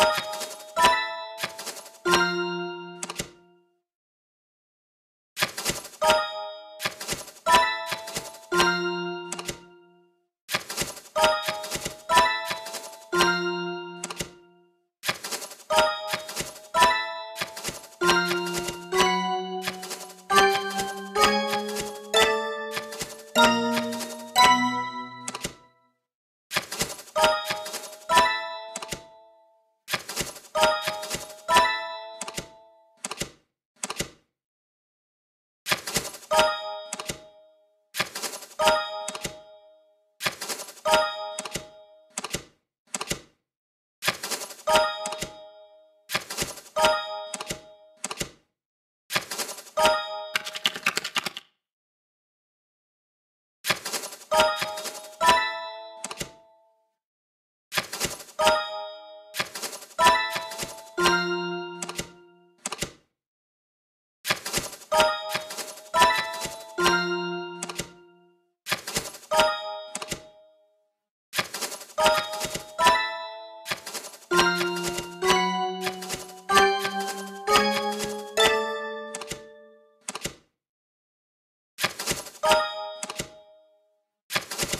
you you you